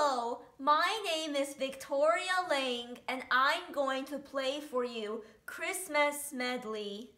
Hello, my name is Victoria Lang and I'm going to play for you Christmas Medley.